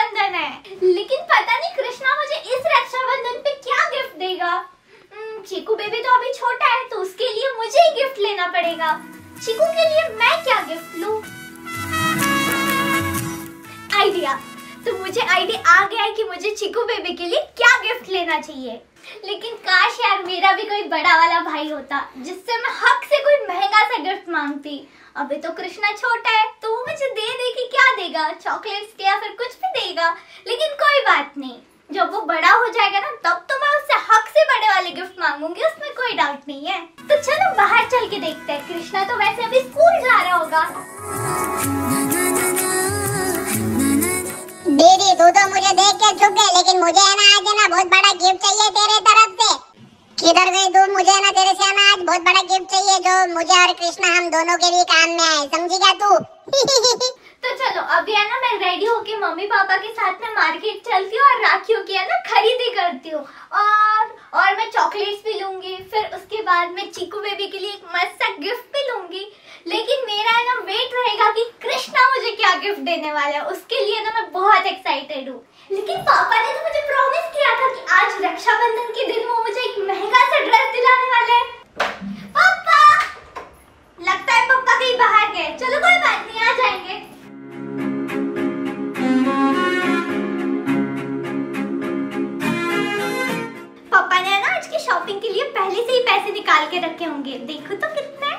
रक्षाबंधन है। लेकिन पता नहीं कृष्णा मुझे इस रक्षाबंधन पे क्या गिफ्ट देगा। हम्म, चीकू बेबी तो अभी छोटा है तो उसके लिए मुझे ही गिफ्ट लेना पड़ेगा। चीकू के लिए मैं क्या गिफ्ट लूँ? आइडिया तो मुझे आइडिया आ गया है कि मुझे चिकू बेबी के लिए क्या गिफ्ट लेना चाहिए। लेकिन काश यार मेरा भी कोई बड़ा वाला भाई होता जिससे मैं हक से कोई महँगा सा गिफ्ट मांगती। अभी तो कृष्णा छोटा है तो मुझे दे दे कि क्या देगा? चॉकलेट्स या फिर कुछ भी देगा। लेकिन कोई बात नहीं। जब वो बड़ा हो जाएगा ना, तब तो मैं उससे हक से बड़े वाले गिफ्ट मांगूँगी, उसमें कोई डाउट नहीं है। तो चलो, बाहर चल के देखते हैं। कृष्णा तो वैसे अभी स्कूल जा रहा होगा। दीदी, तू तो मुझे देख के चुप गई लेकिन मुझे है ना, आज है ना, बहुत बड़ा गिफ्ट चाहिए तेरे तरफ़ से। किधर गई तू? मुझे ना तेरे से है ना आज बहुत बड़ा गिफ्ट चाहिए जो मुझे और कृष्णा हम दोनों के लिए काम में आए। समझी क्या तू? तो चलो, अभी है ना मैं रेडी होके मम्मी पापा के साथ में मार्केट चलती हूँ और राखियों की है ना खरीदी करती हूँ। और और मैं चॉकलेट्स भी लूँगी, फिर उसके बाद मैं चीकू बेबी के लिए एक मस्त सा गिफ्ट भी लूँगी। लेकिन मेरा है ना वेट क्या गिफ्ट देने वाला है। उसके लिए ना मैं बहुत एक्साइटेड हूँ। लेकिन पापा ने तो मुझे प्रॉमिस किया था कि आज रक्षाबंधन के दिन वो मुझे एक महँगा सा ड्रेस दिलाने वाले हैं। पापा! लगता है पापा कहीं बाहर गए। चलो, कोई बात नहीं, आ जाएँगे। पापा ने ना आज की शॉपिंग के लिए पहले से ही पैसे निकाल के रखे होंगे। देखो तो कितने।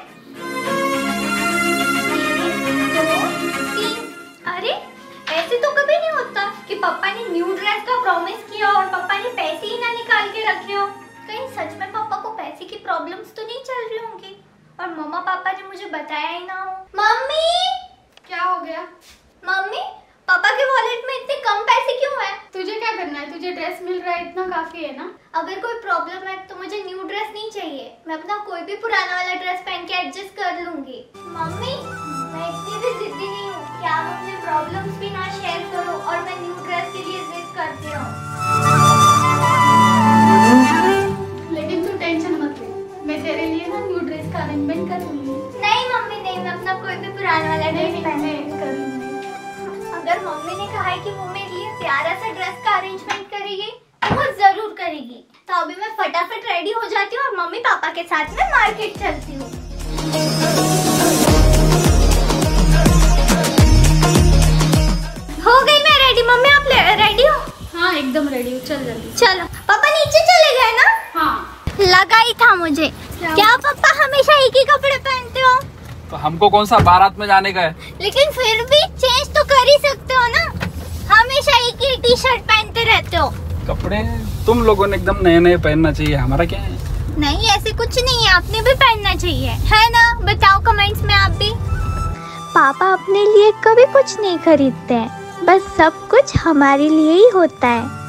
अरे ऐसे तो कभी नहीं होता कि पापा ने न्यू ड्रेस का प्रॉमिस किया और पापा ने पैसे ही ना निकाल के रखे हो। कहीं सच में पापा को पैसे की प्रॉब्लम्स तो नहीं चल रही होंगी? और मम्मा पापा ने मुझे बताया ही ना हो। मम्मी! क्या हो गया? मम्मी पापा के वॉलेट में इतने कम पैसे क्यों है? तुझे क्या करना है? तुझे ड्रेस मिल रहा है इतना काफ़ी है ना? अगर कोई प्रॉब्लम है तो मुझे न्यू ड्रेस नहीं चाहिए। मैं अपना कोई भी पुराना वाला ड्रेस पहन के एडजस्ट कर लूँगी। मम्मी मैं इतनी भी जिद्दी नहीं हूँ। कि आप अपने प्रॉब्लम्स भी ना शेयर करो और मैं न्यू ड्रेस के लिए जिद करती हूँ। लेकिन तू टेंशन मत ले। मैं तेरे लिए ना न्यू ड्रेस का अरेंजमेंट कर लूँगी नहीं मम्मी नहीं मैं अपना कोई भी पुराना वाला ड्रेस पहन मैं अगर मम्मी ने कहा है कि वो मेरे लिए प्यारा सा ड्रेस का अरेंजमेंट करेगी तो वो ज़रूर करेगी। तो अभी मैं फटाफट रेडी हो जाती हूँ और मम्मी पापा के साथ में मार्केट चलती हूँ। मम्मी आप रेडी हो? हाँ एकदम रेडी हूँ चल जल्दी। चलो पापा नीचे चले गए ना? हाँ। लगा ही था मुझे। क्या? क्या पापा हमेशा एक ही कपड़े पहनते हो? तो हमको कौन सा बारात में जाने का है? लेकिन फिर भी चेंज तो कर ही सकते हो ना? हमेशा एक ही टी शर्ट पहनते रहते हो। कपड़े तुम लोगों ने एकदम नए नए पहनना चाहिए। हमारा क्या है? नहीं ऐसे कुछ नहीं है। आपने भी पहनना चाहिए। है ना? बताओ कमेंट्स में आप भी। पापा अपने लिए कभी कुछ नहीं खरीदते। हैं बस सब कुछ हमारे लिए ही होता है।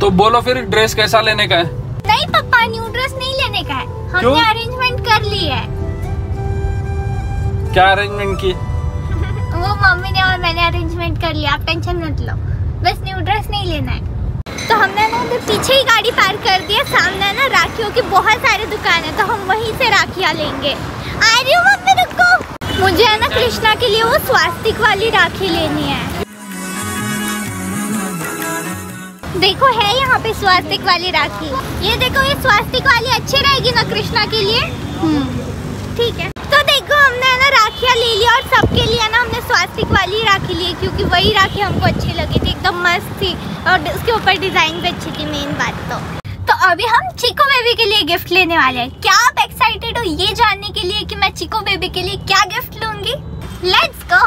तो बोलो फिर ड्रेस कैसा लेने का है? नहीं पापा न्यू ड्रेस नहीं लेने का है। क्यों? हमने अरेंजमेंट कर ली है। क्या अरेंजमेंट की? वो मम्मी ने और मैंने अरेंजमेंट कर लिया आप टेंशन मत लो। बस न्यू ड्रेस नहीं लेना है। तो हमने ना उधर पीछे ही गाड़ी पार्क कर दिया सामने ना राखियों की बहुत सारी दुकान है तो हम वहीं से राखियाँ लेंगे। आ रही हूँ मम्मी रुको! मुझे है ना कृष्णा के लिए वो स्वास्तिक वाली राखी लेनी है। देखो है यहाँ पे स्वास्तिक वाली राखी। ये देखो ये स्वास्तिक वाली अच्छी रहेगी ना कृष्णा के लिए? ठीक है। तो देखो हमने है ना राखियाँ ले ली और सबके लिए ना हमने स्वास्तिक वाली राखी ली क्योंकि वही राखी हमको अच्छी लगी थी एकदम मस्त थी और उसके ऊपर डिज़ाइन भी अच्छी थी मेन बात तो। तो अभी हम चिको बेबी के लिए गिफ्ट लेने वाले हैं। क्या एक्साइटेड हो ये जानने के लिए कि मैं चिको बेबी के लिए क्या गिफ्ट लूँगी। लेट्स गो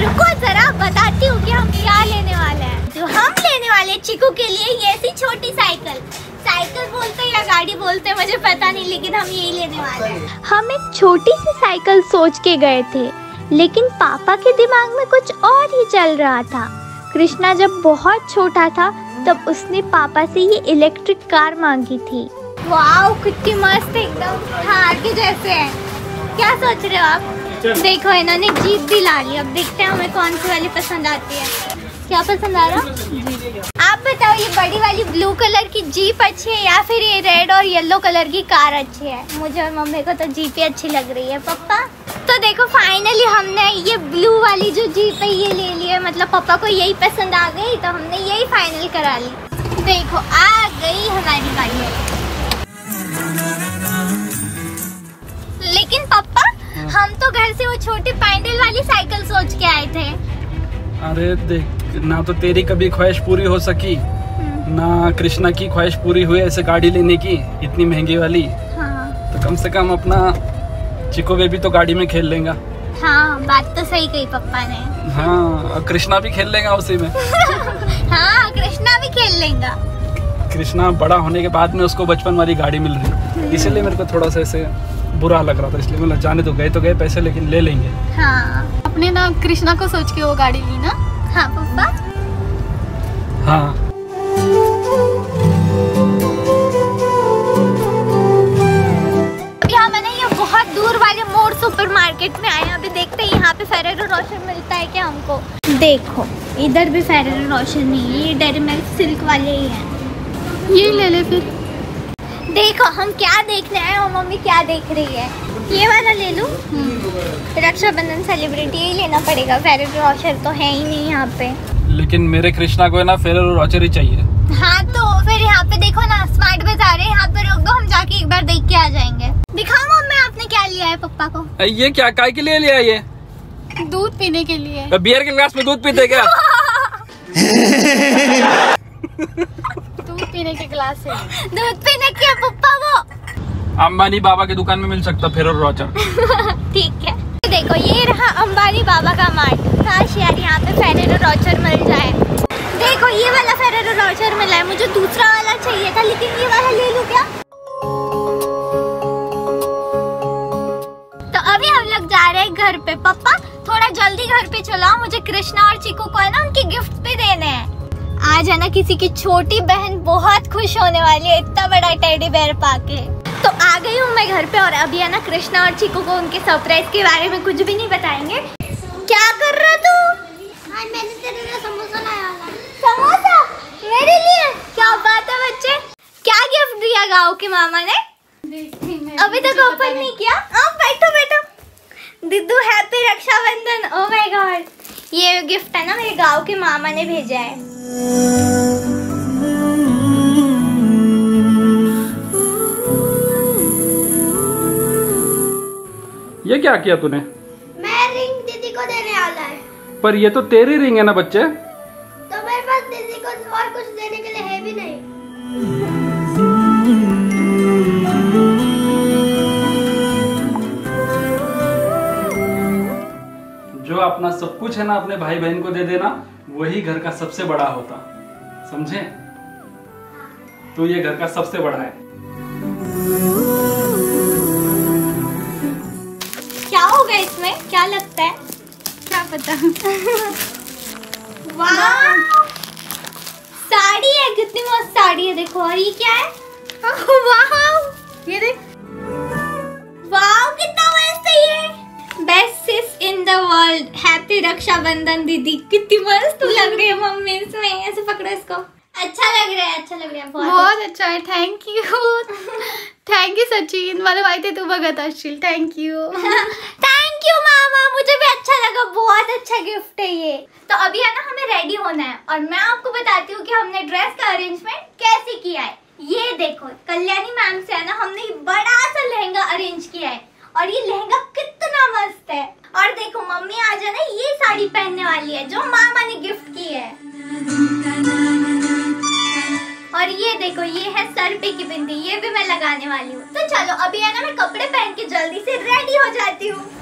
रुको जरा, बताती हूँ कि हम क्या लेने वाले हैं। जो हम लेने वाले चिकू के लिए ये ऐसी छोटी साइकिल। साइकिल बोलते या गाड़ी बोलते मुझे पता नहीं, लेकिन हम यही लेने वाले हैं। हम एक छोटी सी साइकिल सोच के गए थे, लेकिन पापा के दिमाग में कुछ और ही चल रहा था। कृष्णा जब बहुत छोटा था, तब उसने पापा से ये इलेक्ट्रिक कार मांगी थी। वाओ कितनी मस्त एकदम थार के जैसे है। क्या सोच रहे हो आप? देखो इन्होंने जीप भी ला ली। अब देखते हैं हमें कौन सी वाली पसंद आती है। क्या पसंद आ रहा? आप आप बताओ ये बड़ी वाली ब्लू कलर की जीप अच्छी है या फिर ये रेड और येलो कलर की कार अच्छी है? मुझे और मम्मी को तो जीप ही अच्छी लग रही है। पापा तो देखो फाइनली हमने ये ब्लू वाली जो जीप है ये ले ली है। मतलब पापा को यही पसंद आ गई तो हमने यही फाइनल करा ली। देखो आ गई हमारी गाड़ी। लेकिन पापा हम तो घर से वो छोटी पैंडल वाली साइकिल सोच के आए थे। अरे देख ना तो तेरी कभी ख्वाहिश पूरी हो सकी ना कृष्णा की ख्वाहिश पूरी हुई ऐसे गाड़ी लेने की इतनी महँगी वाली। हाँ। तो कम से कम अपना चिको बेबी तो गाड़ी में खेल लेगा। हाँ बात तो सही कही पापा ने। हाँ कृष्णा भी खेल लेगा उसी में। हाँ कृष्णा भी खेल लेगा। कृष्णा बड़ा होने के बाद में उसको बचपन वाली गाड़ी मिल रही। इसीलिए मेरे को थोड़ा सा ऐसे बुरा लग रहा था इसलिए मतलब जाने तो गए तो गए पैसे लेकिन ले लेंगे। हाँ अपने ना कृष्णा को सोच के वो गाड़ी ली ना। हाँ पापा हाँ। अभी हम है ना ये बहुत दूर वाले मोड़ सुपर मार्केट में आए अभी देखते हैं यहाँ पे फेरेरो रोशन मिलता है क्या हमको? देखो इधर भी फेरेरो रोशन नहीं है ये डेरी मिल्क सिल्क वाले ही हैं। ये ले ले फिर। देखो हम क्या देखने आए और मम्मी क्या देख रही है। ये वाला ले लूँ? रक्षाबंधन सेलिब्रिटी ही लेना पड़ेगा। फेरेरो रोशन तो है ही नहीं यहाँ पे। लेकिन मेरे कृष्णा को है ना फेरर रॉचर ही चाहिए। हाँ तो फिर यहाँ पे देखो ना स्मार्ट बाज़ार है। यहाँ पे रोक दो हम जाके एक बार देख के आ जाएँगे। दिखाओ मम्मी आपने क्या लिया है पप्पा को? ये क्या काय के लिए लिया ये? दूध पीने के लिए। बियर के ग्लास में दूध पीते क्या? पीने के गिलास है। दूध पीने के पप्पा वो। अंबानी बाबा की दुकान में मिल सकता फेरर रॉचर ठीक है। देखो ये रहा अंबानी बाबा का मार्ट। काश यार यहाँ पे फेरेरो रोचर मिल जाए। देखो ये वाला फेरेरो रोचर मिला है। मुझे दूसरा वाला चाहिए था लेकिन ये वाला ले लूँ क्या? तो अभी हम लोग जा रहे हैं घर पे। पापा थोड़ा जल्दी घर पे चलाओ। मुझे कृष्णा और चीकू को है ना उनके गिफ्ट भी देने हैं। आज है ना किसी की छोटी बहन बहुत खुश होने वाली है। इतना बड़ा टेडी बेयर पाके। तो आ गई हूँ मैं घर पे और अभी है ना कृष्णा और चीकू को उनके सरप्राइज़ के बारे में कुछ भी नहीं बताएँगे। क्या कर रहा तू? मैंने तेरे लिए समोसा लाया समोसा? मेरे लिए? क्या बात है बच्चे। क्या गिफ्ट दिया गाँव के मामा ने? अभी तक ओपन नहीं किया। हाँ बैठो बैठो। दिद्दू happy Rakshabandhan. Oh my god ये गिफ्ट है ना मेरे गाँव के मामा ने भेजा है। ये क्या किया तूने? मैं रिंग दीदी को देने वाला है। पर ये तो तेरी रिंग है ना बच्चे। तो मेरे पास दीदी को और कुछ देने के लिए है भी नहीं। जो अपना सब कुछ है ना अपने भाई बहन को दे देना वही घर का सबसे बड़ा होता। समझे? तो ये घर का सबसे बड़ा है। क्या होगा इसमें? क्या लगता है? क्या पता? वाह! साड़ी है कितनी मस्त साड़ी है देखो और ये क्या है? वाह! ये देख। वाह कितना मस्त है ये! Best sis in the world happy Rakshabandhan दीदी कितनी मस्त लग रही है मम्मी इसमें ऐसे पकड़ो इसको। अच्छा लग रहा है अच्छा लग रहा है बहुत बहुत अच्छा। है thank you thank you Sachin. मला माहिती आहे तू बघत असशील थँक यू थैंक यू मामा मुझे भी अच्छा लगा बहुत अच्छा गिफ्ट है ये। तो अभी है ना हमें रेडी होना है और मैं आपको बताती हूँ कि हमने ड्रेस का अरेंजमेंट कैसे किया है। ये देखो कल्याणी मैम से है ना हमने बड़ा सा लहंगा अरेंज किया है और ये लहंगा मस्त है। और देखो, मम्मी आज है ना, ये साड़ी पहनने वाली है, जो मामा ने गिफ्ट की है। और ये देखो, ये है सर पे की बिंदी, ये भी मैं लगाने वाली हूँ। तो चलो, अभी है ना, मैं कपड़े पहन के जल्दी से रेडी हो जाती हूँ।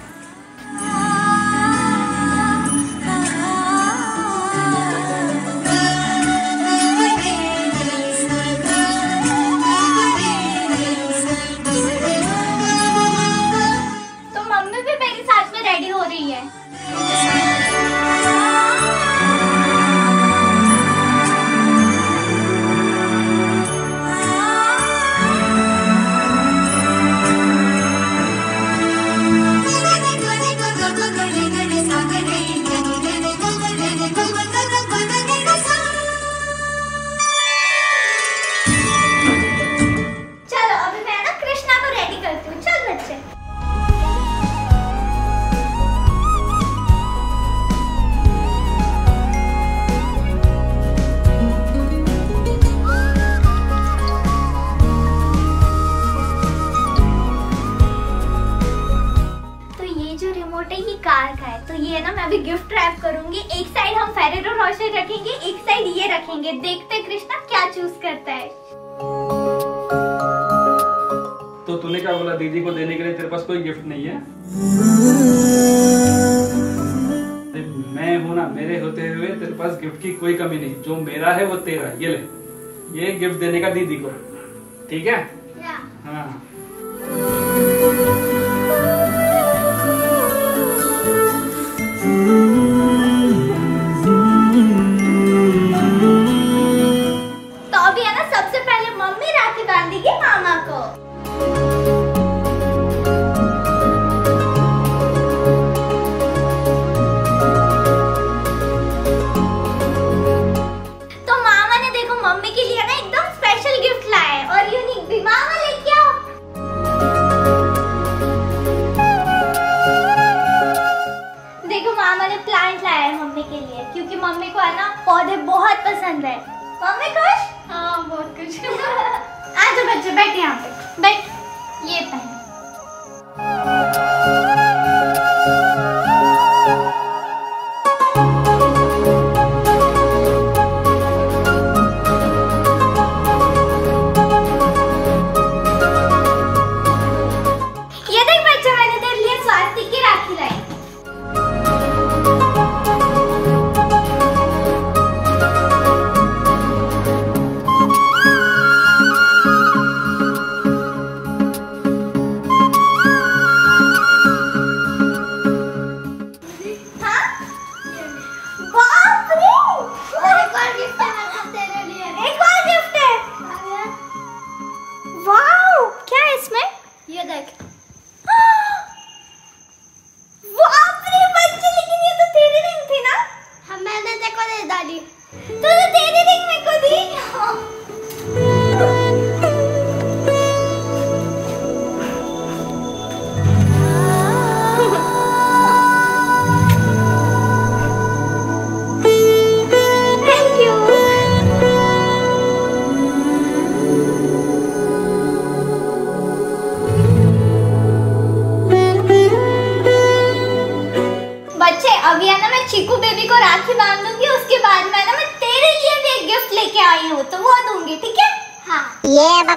हम रखेंगे, एक साइड ये रखेंगे। देखते कृष्णा क्या चूज़ करता है। तो तूने क्या बोला? दीदी को देने के लिए तेरे पास कोई गिफ्ट नहीं है? मैं हूँ ना, मेरे होते हुए तेरे पास गिफ्ट की कोई कमी नहीं। जो मेरा है वो तेरा ये ले, ये गिफ्ट देने का दीदी को। ठीक हाँ? है मम्मी लिए क्योंकि मम्मी को है ना पौधे बहुत पसंद है। मम्मी खुश? हाँ बहुत खुश। आज बच्चे बैठे यहाँ पे। बैठ। ये पहन।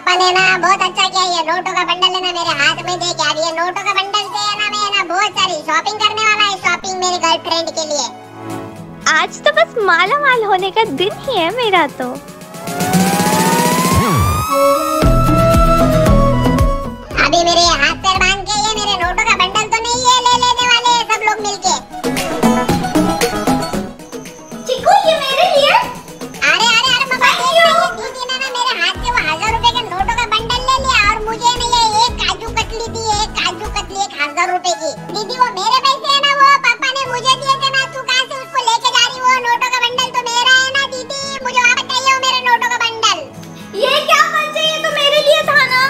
पापा ने ना बहुत अच्छा किया ये नोटों का बंडल है ना मेरे हाथ में दे यार ये नोटों का बंडल से है ना मैं ना बहुत सारी शॉपिंग करने वाला है शॉपिंग मेरी गर्लफ्रेंड के लिए। आज तो बस माला माल होने का दिन ही है मेरा तो। दीदी वो मेरे पैसे है ना वो पापा ने मुझे दिए थे ना तू कहाँ से उसको लेके जा रही वो नोटों का बंडल तो मेरा है ना दीदी? मुझे वापस चाहिए वो मेरे नोटों का बंडल? ये क्या बच्चे ये तो मेरे लिए था ना।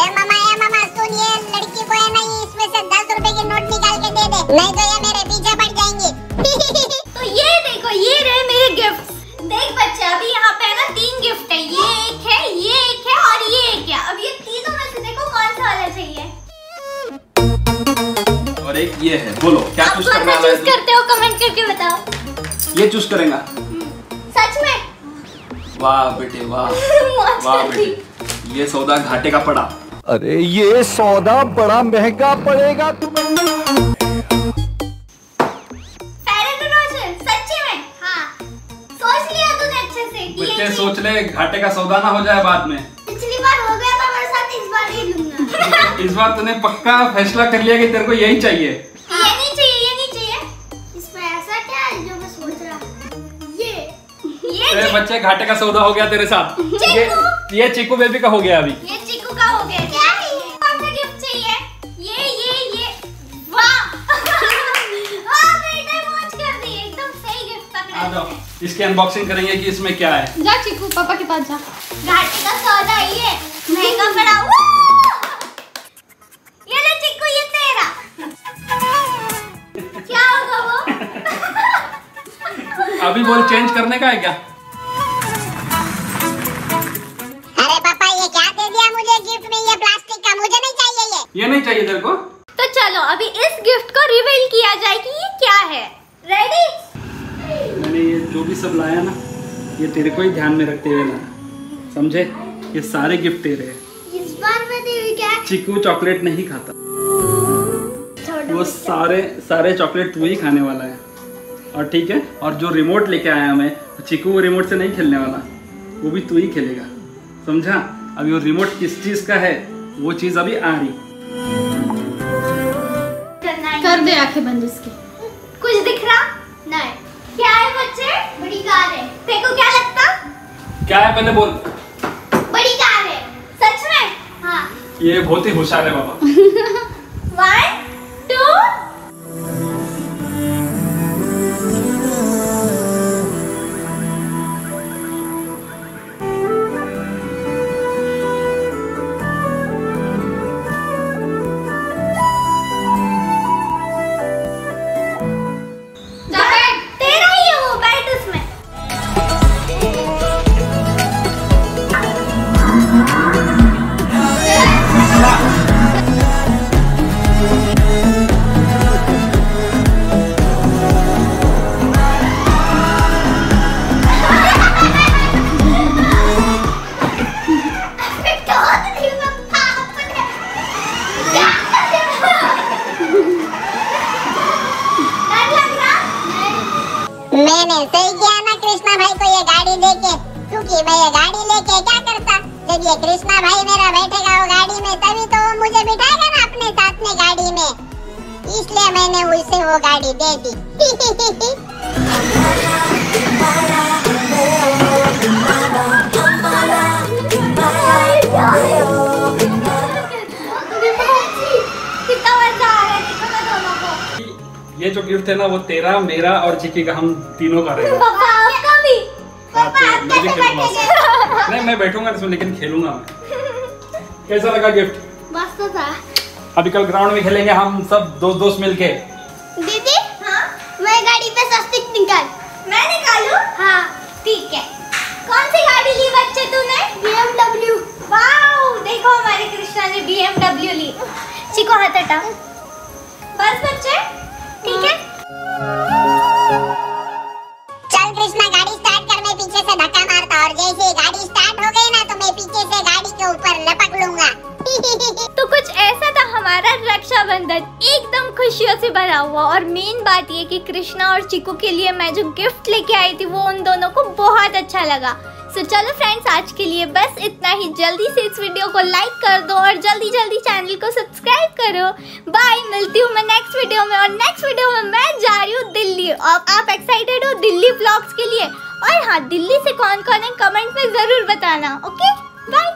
ए मामा ए मामा सुन ये लड़की को है ना इसमें से दस रुपए के नोट निकाल के दे दे। नहीं तो ये है बोलो क्या आप चूज़ करने वाला है? चूज़ करते हो? कमेंट करके बताओ। ये चूज़ करेगा। सच में? वाह बेटे वाह। वाह बेटे। ये सौदा घाटे का पड़ा। अरे ये सौदा बड़ा महँगा पड़ेगा तुम्हें। में? हाँ। सोच लिया तूने अच्छे से कि ये बच्चे सोच ले घाटे का सौदा ना हो जाए बाद में। पिछली बार हो गया था मेरे साथ इस बार नहीं लूँगा। इस बार तूने पक्का फैसला कर लिया कि तेरे को यही चाहिए। तेरे। बच्चे घाटे का सौदा हो गया तेरे साथ। ये ये चीकू बेबी का हो गया अभी। ये चिकू का हो गया। क्या है ये? कौन सा गिफ्ट चाहिए? ये ये ये। वाह। वाह बेटा मौज कर दी। एकदम सही गिफ्ट आ जाओ। इसकी अनबॉक्सिंग करेंगे कि इसमें क्या है। जा चीकू पापा के पास जा। घाटे का सौदा ये महँगा पड़ा! ये ले चिकू ये तेरा। क्या होगा वो? अभी बोल चेंज करने का है क्या? ये नहीं चाहिए तेरे को। तो चलो अभी इस गिफ्ट को रिवील किया जाए कि ये क्या है। रेडी मैंने ये जो भी सब लाया ना ये तेरे को ही ध्यान में रखते हुए लाया। समझे? ये सारे गिफ्ट तेरे हैं। इस बार मैं क्या? चिकू चॉकलेट नहीं खाता। वो सारे सारे चॉकलेट तू ही खाने वाला है। और ठीक है और जो रिमोट लेके आया मैं चिकू वो रिमोट से नहीं खेलने वाला। वो भी तू ही खेलेगा। समझा? अभी वो रिमोट किस चीज़ का है वो चीज़ अभी आ रही। आँखें बंद उसकी कुछ दिख रहा? नहीं। क्या है बच्चे? बड़ी कार है। तेरे को क्या लगता? क्या है पहले बोल बड़ी कार है। सच में? हाँ। ये बहुत ही होशियार है बाबा। ये कृष्णा भाई मेरा बैठेगा वो गाड़ी में तभी तो वो मुझे बिठाएगा ना अपने साथ में गाड़ी में। इसलिए मैंने उसे वो गाड़ी दे दी। ये जो गिफ्ट है ना वो तेरा मेरा और चिकी का हम तीनों का रहेगा। हाँ, तो नहीं मैं बैठूँगा इसमें लेकिन खेलूँगा मैं। कैसा लगा गिफ्ट मस्त था। अभी कल ग्राउंड में खेलेंगे हम सब दोस्त दोस्त मिलके। दीदी हाँ? मैं गाड़ी पे सस्ती निकाल। मैं निकालूं? हाँ ठीक है। कौन सी गाड़ी ली बच्चे तूने? BMW वाओ देखो हमारे कृष्णा ने BMW ली। चिको हाथ हटा। बस बच्चे। ठीक है। रक्षाबंधन एकदम खुशियों से भरा हुआ। और मेन बात ये कि कृष्णा और चिकू के लिए मैं जो गिफ्ट लेके आई थी वो उन दोनों को बहुत अच्छा लगा। सो so, चलो फ्रेंड्स आज के लिए बस इतना ही। जल्दी से इस वीडियो को लाइक कर दो और जल्दी जल्दी चैनल को सब्सक्राइब करो। बाय मिलती हूँ मैं नेक्स्ट वीडियो में। और नेक्स्ट वीडियो में मैं जा रही हूँ दिल्ली। और आप एक्साइटेड हो दिल्ली ब्लॉग्स के लिए? और हाँ दिल्ली से कौन कौन है कमेंट में ज़रूर बताना ओके बाय